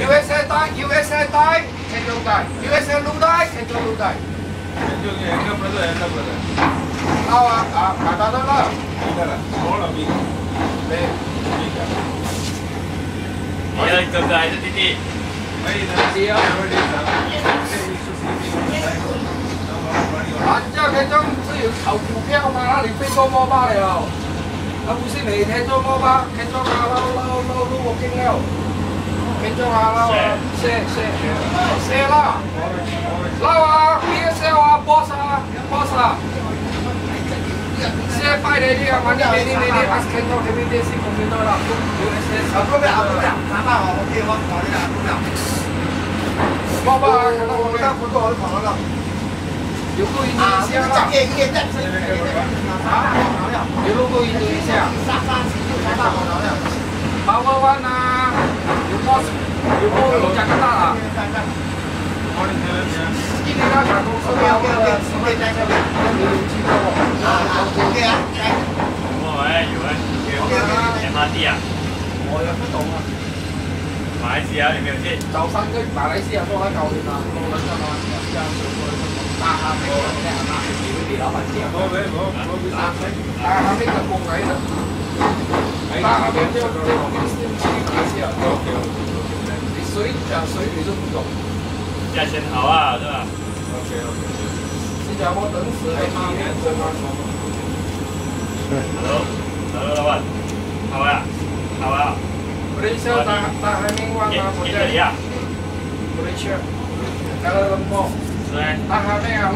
USA tay, USA tay, Central tay, USA lúc tay, Central lúc tay. Central ni yang berapa? Yang berapa? Awak, ah, kata tu lah. Kita lah, semua lah big. Big. Ya, itu dah itu titi. Baik, dah siap. Anjir, kejang tu, aku pukul mà, mana? Lipat kau mau apa ya? 他不是每天做么吧？肯做下捞捞捞路我敬了，肯做下捞谢谢谢啦！捞啊，卸啊，boss 啊，boss 啊！卸快点点，慢点点点，做特别的辛苦，你做啦。阿做不了，阿做不了，阿妈啊，OK，你俩做不了。老板，那我们干不做，就跑了。有够意思，阿不接也得。八万万呐，有 boss，有 boss 有加拿大啦，今天他讲公司要那个什么那个有机构啊啊，OK 啊，来哦，哎，有哎， ，OK OK。 MRT 啊，我也不懂啊，马来西亚有没有去？早上跟马来西亚做来搞的嘛，弄了干嘛？这样子说大哈没有这样大，以为你老板 这样。大哈没个工来的，大哈没就就公司去马来西亚做。你水讲水你都不懂，价钱好啊，是吧？新加坡等死了妈面真的。 Halo, halo lawan. Hao ya? Hao ya? Malaysia tak tak hamil wang Kita apa kita ya. Malaysia. Kalau lembok Sudah. tak hamil